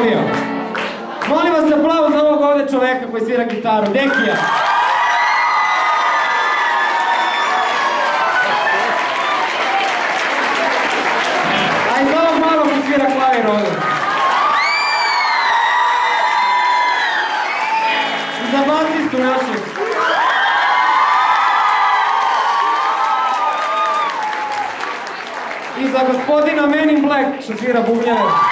molio. Molim vas aplauz za ovog ovdje čoveka koji svira gitaru, Dekija. A i za ovog malo koji svira klavir ovdje. I za basistu našeg. I za gospodina Men in Black što svira bubnjeve.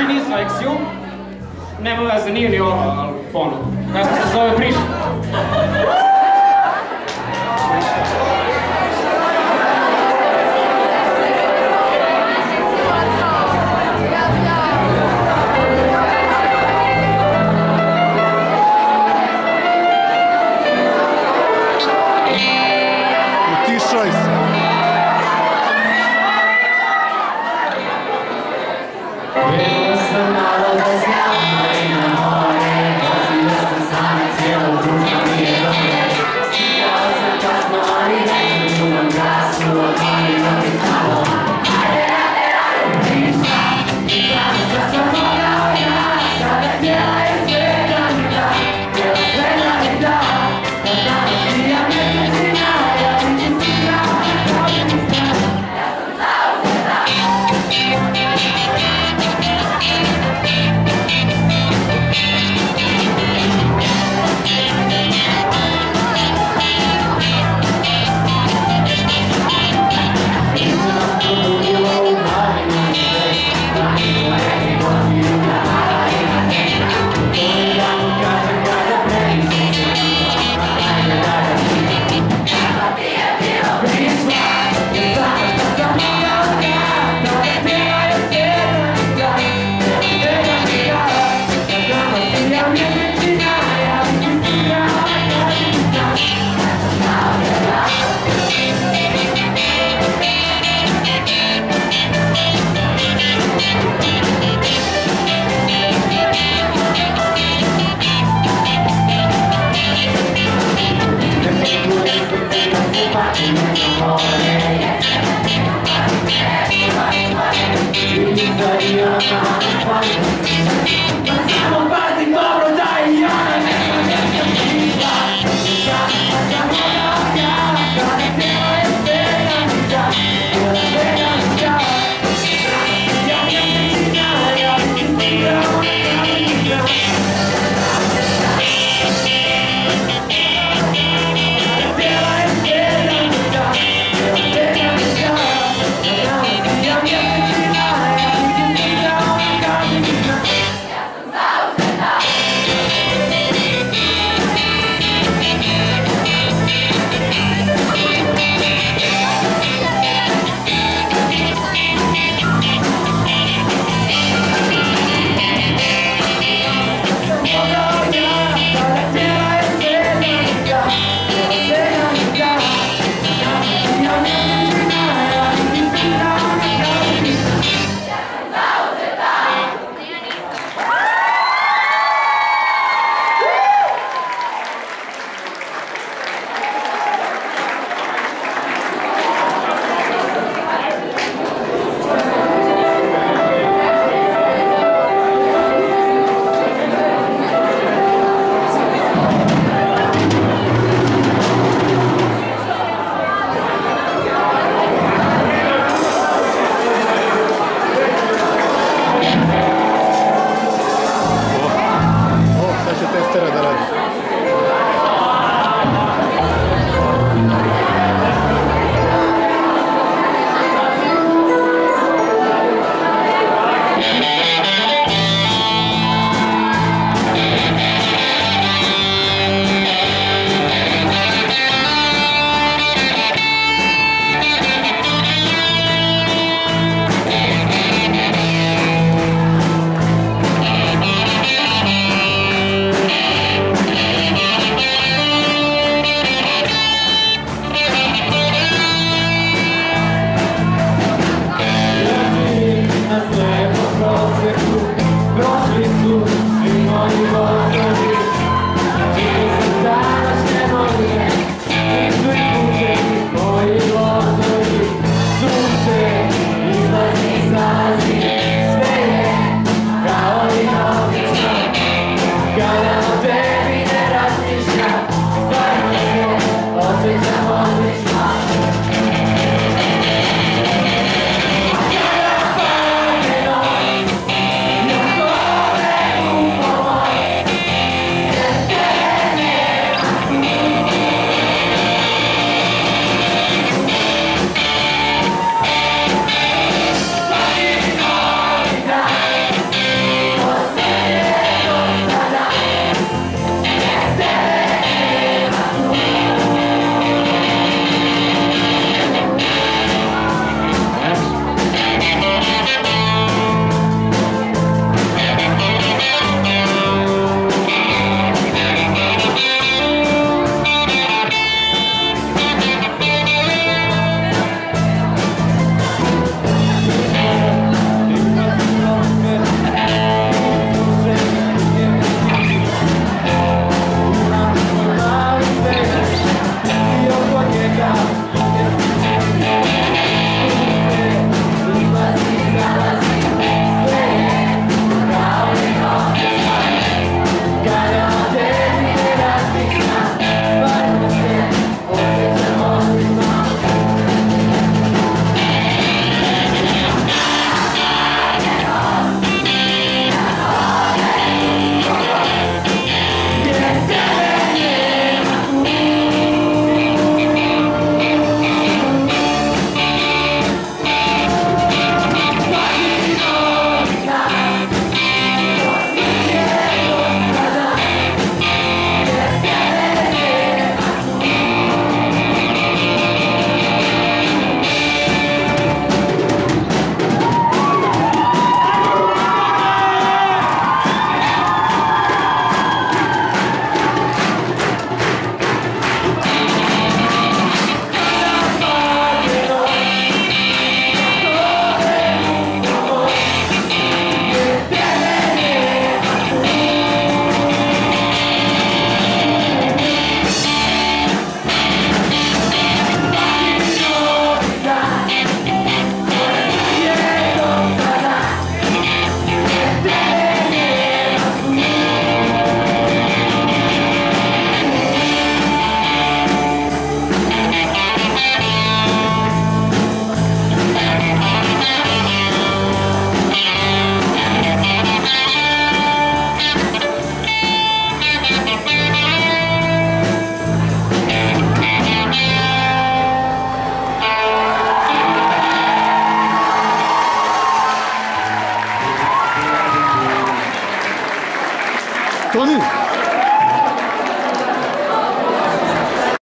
Naši nisu Exium, nema veze, nije ni ovo, ali ono, kako se zove prišli.